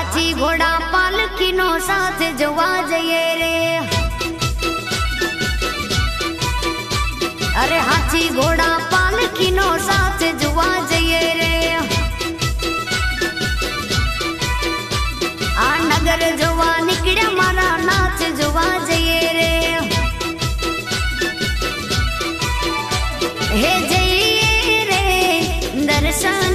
હાથી ઘોડા પાલખીનો સાથે જોવા જઈએ રે. અરે હાથી ઘોડા પાલખીનો સાથે જોવા જઈએ રે. આ નગર જોવા નીકળ્યા મારા નાચ જોવા જઈએ રે. હે જઈએ રે દર્શન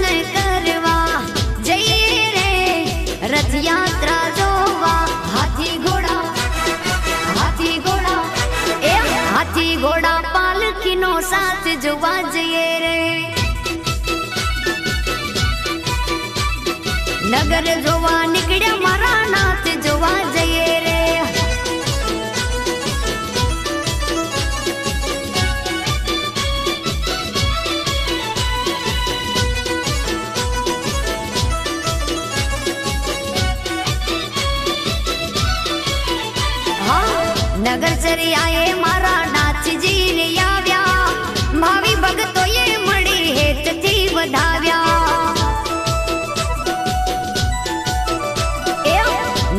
હાથી ઘોડા પાલખીનો સાથ જોવા જઈએ રે. નગર જોવા નીકળ્યા મારા નાથ જોવા જઈએ રે. નગર નગર ચરિયાએ મારા રે આવ્યા વધાવ્યા. એ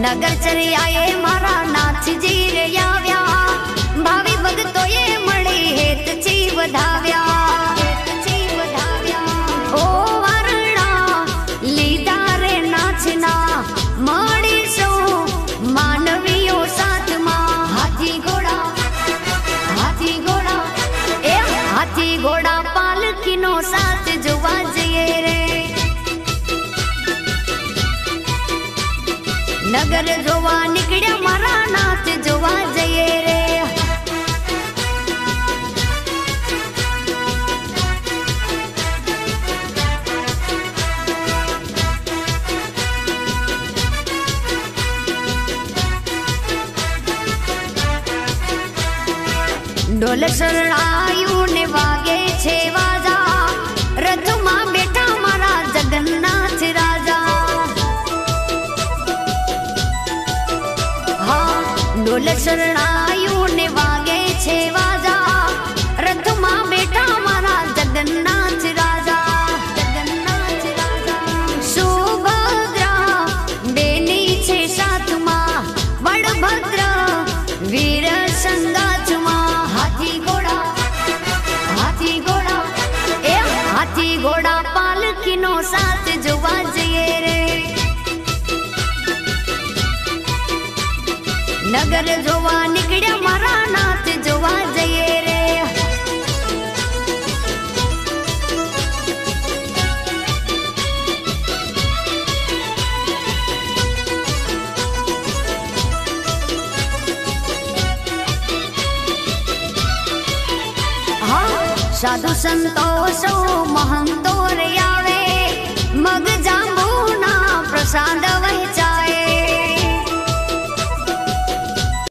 નગર ચરિયાએ મારા નાથજી રે આવ્યા ભાવિ ભક્તોએ મળી હેતથી વધાવ્યા. હાથી ઘોડા પાલખીનો સાથ જોવા જઈએ રે. નગર જોવા નીકળ્યા મારા નાથ જોવા જઈએ રે. ઢોલ શરણાયું ને વાગે છે વાજા. રથમાં બેઠા મારા જગન્નાથ રાજા. હા ઢોલ શરણાયું ને વાગે છે વાજા. રથમાં બેઠા મારા નગર જોવા નીકળ્યા મારા નાથ જોવા જઈએ રે. સાધુ સંતો સૌ મહંતો રે આવે.